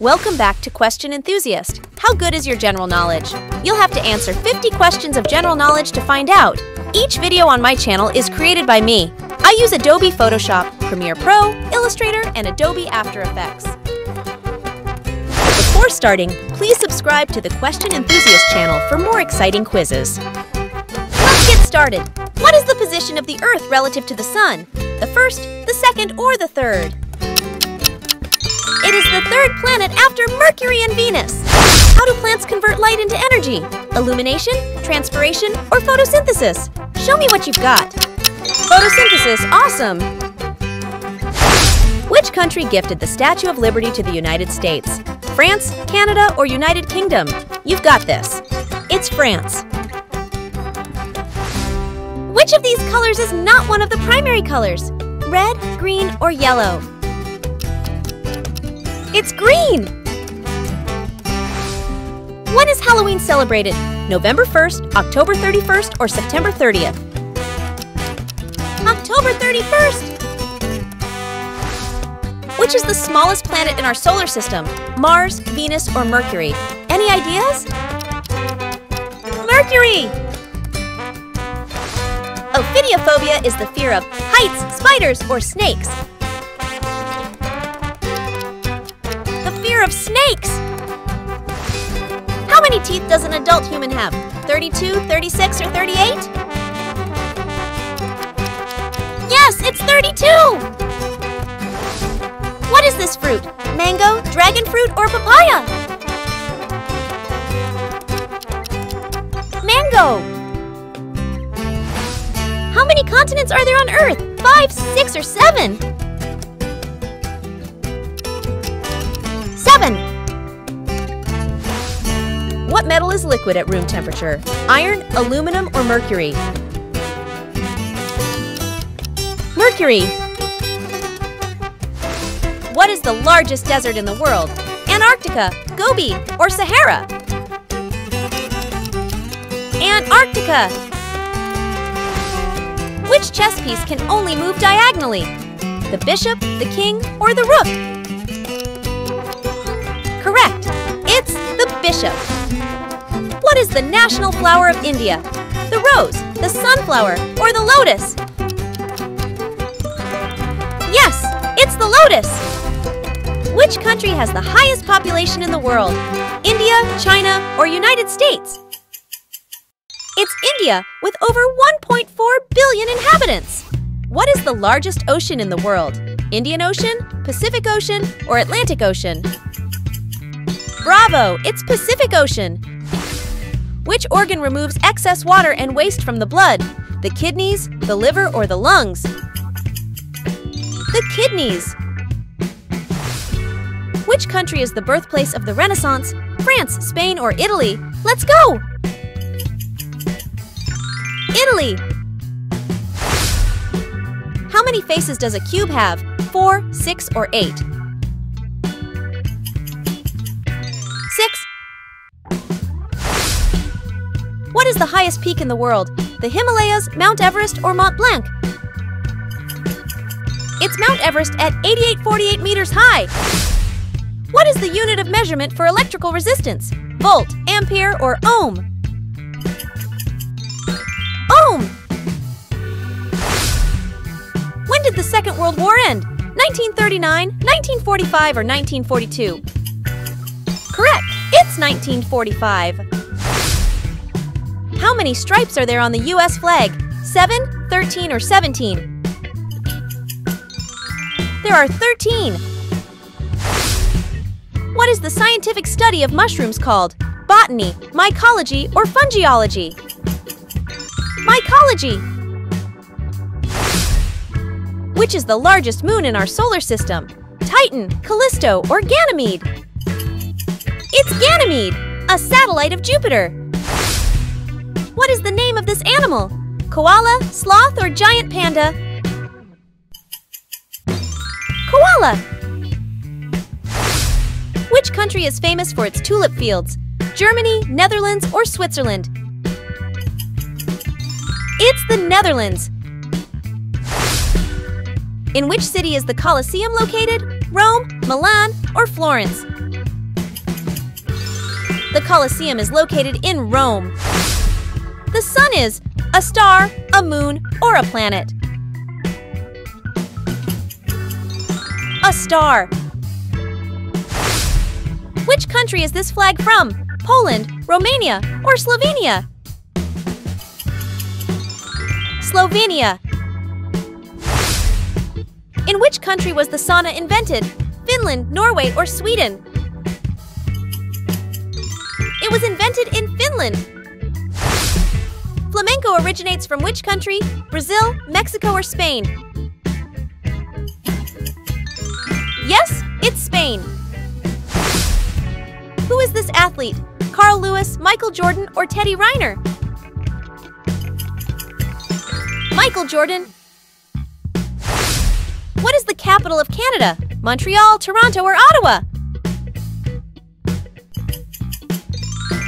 Welcome back to Question Enthusiast. How good is your general knowledge? You'll have to answer 50 questions of general knowledge to find out. Each video on my channel is created by me. I use Adobe Photoshop, Premiere Pro, Illustrator, and Adobe After Effects. Before starting, please subscribe to the Question Enthusiast channel for more exciting quizzes. Let's get started. What is the position of the Earth relative to the Sun? The first, the second, or the third? It is the third planet after Mercury and Venus. How do plants convert light into energy? Illumination, transpiration, or photosynthesis? Show me what you've got. Photosynthesis, awesome! Which country gifted the Statue of Liberty to the United States? France, Canada, or United Kingdom? You've got this. It's France. Which of these colors is not one of the primary colors? Red, green, or yellow? It's green! When is Halloween celebrated? November 1st, October 31st, or September 30th? October 31st! Which is the smallest planet in our solar system? Mars, Venus, or Mercury? Any ideas? Mercury! Ophidiophobia is the fear of heights, spiders, or snakes. Of snakes! How many teeth does an adult human have? 32, 36, or 38? Yes, it's 32! What is this fruit? Mango, dragon fruit, or papaya? Mango! How many continents are there on Earth? Five, six, or seven? Seven! What metal is liquid at room temperature? Iron, aluminum, or mercury? Mercury! What is the largest desert in the world? Antarctica, Gobi, or Sahara? Antarctica! Which chess piece can only move diagonally? The bishop, the king, or the rook? Bishop. What is the national flower of India? The rose, the sunflower, or the lotus? Yes, it's the lotus! Which country has the highest population in the world? India, China, or United States? It's India, with over 1.4 billion inhabitants. What is the largest ocean in the world? Indian Ocean, Pacific Ocean, or Atlantic Ocean? Bravo! It's Pacific Ocean! Which organ removes excess water and waste from the blood? The kidneys, the liver, or the lungs? The kidneys! Which country is the birthplace of the Renaissance? France, Spain, or Italy? Let's go! Italy! How many faces does a cube have? Four, six, or eight? What is the highest peak in the world? The Himalayas, Mount Everest, or Mont Blanc? It's Mount Everest at 8848 meters high. What is the unit of measurement for electrical resistance? Volt, ampere, or ohm? Ohm! When did the Second World War end? 1939, 1945, or 1942? Correct! It's 1945. How many stripes are there on the US flag? 7, 13, or 17? There are 13. What is the scientific study of mushrooms called? Botany, mycology, or fungiology? Mycology! Which is the largest moon in our solar system? Titan, Callisto, or Ganymede? It's Ganymede, a satellite of Jupiter. What is the name of this animal? Koala, sloth, or giant panda? Koala. Which country is famous for its tulip fields? Germany, Netherlands, or Switzerland? It's the Netherlands. In which city is the Colosseum located? Rome, Milan, or Florence? The Colosseum is located in Rome. The sun is a star, a moon, or a planet. A star. Which country is this flag from? Poland, Romania, or Slovenia? Slovenia. In which country was the sauna invented? Finland, Norway, or Sweden? It was invented in Finland. Flamenco originates from which country? Brazil, Mexico, or Spain? Yes, it's Spain. Who is this athlete? Carl Lewis, Michael Jordan, or Teddy Riner? Michael Jordan. What is the capital of Canada? Montreal, Toronto, or Ottawa?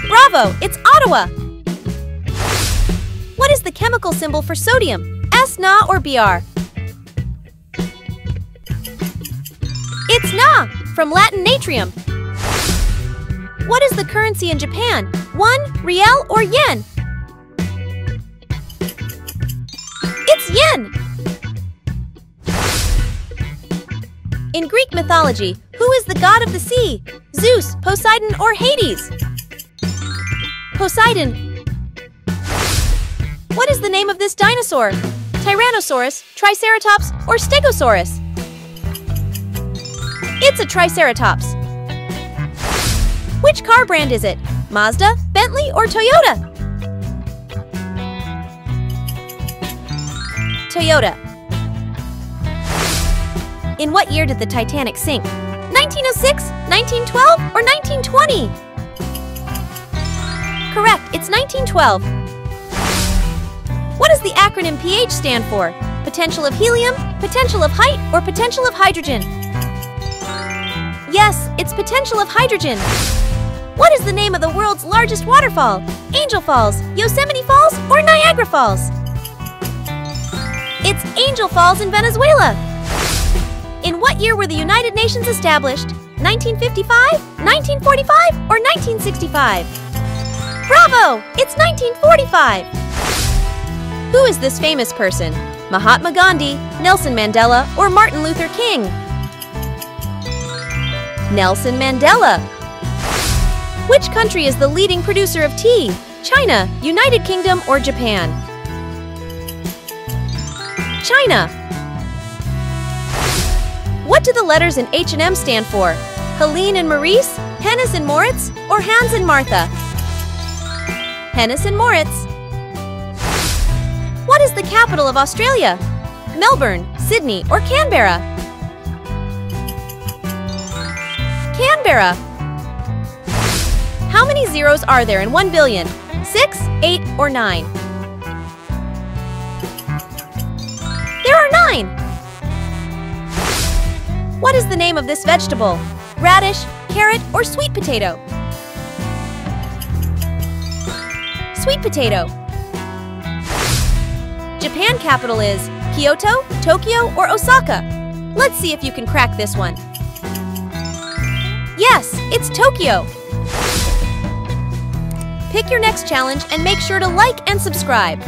Bravo! It's Ottawa! What is the chemical symbol for sodium? S, Na, or Br? It's Na, from Latin natrium. What is the currency in Japan? Won, riel, or yen? It's yen! In Greek mythology, who is the god of the sea? Zeus, Poseidon, or Hades? Poseidon. What is the name of this dinosaur? Tyrannosaurus, Triceratops, or Stegosaurus? It's a Triceratops. Which car brand is it? Mazda, Bentley, or Toyota? Toyota. In what year did the Titanic sink? 1906, 1912, or 1920? Correct, it's 1912. What does the acronym pH stand for? Potential of helium, potential of height, or potential of hydrogen? Yes, it's potential of hydrogen. What is the name of the world's largest waterfall? Angel Falls, Yosemite Falls, or Niagara Falls? It's Angel Falls in Venezuela. In what year were the United Nations established? 1955, 1945, or 1965? Bravo! It's 1945! Who is this famous person? Mahatma Gandhi, Nelson Mandela, or Martin Luther King? Nelson Mandela. Which country is the leading producer of tea? China, United Kingdom, or Japan? China. What do the letters in H&M stand for? Helene and Maurice, Hennes and Mauritz, or Hans and Martha? Hennes and Mauritz. What is the capital of Australia? Melbourne, Sydney, or Canberra? Canberra. How many zeros are there in 1 billion? 6, 8, or 9? There are 9! What is the name of this vegetable? Radish, carrot, or sweet potato? Sweet potato. Japan capital is Kyoto, Tokyo, or Osaka? Let's see if you can crack this one. Yes, it's Tokyo. Pick your next challenge and make sure to like and subscribe.